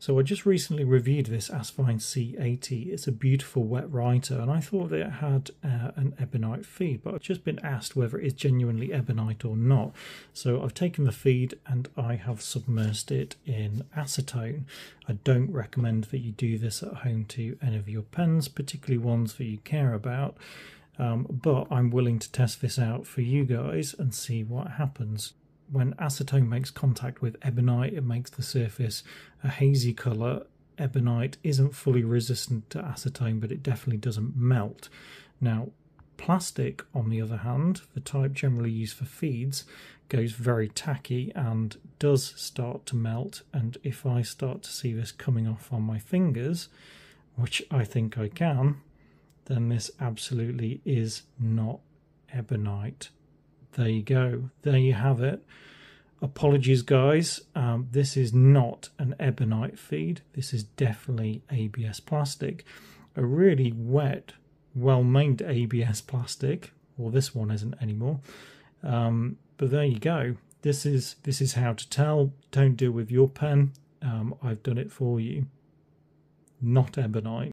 So I just recently reviewed this Asvine C80. It's a beautiful wet writer, and I thought that it had uh, an ebonite feed, but I've just been asked whether it is genuinely ebonite or not. So I've taken the feed and I have submersed it in acetone. I don't recommend that you do this at home to any of your pens, particularly ones that you care about. Um, but I'm willing to test this out for you guys and see what happens when acetone makes contact with ebonite, it makes the surface a hazy colour. Ebonite isn't fully resistant to acetone, but it definitely doesn't melt. Now, plastic, on the other hand, the type generally used for feeds, goes very tacky and does start to melt. And if I start to see this coming off on my fingers, which I think I can, then this absolutely is not ebonite there you go. There you have it. Apologies, guys. Um, this is not an ebonite feed. This is definitely ABS plastic. A really wet, well-made ABS plastic. Well, this one isn't anymore. Um, but there you go. This is this is how to tell. Don't do with your pen. Um, I've done it for you. Not ebonite.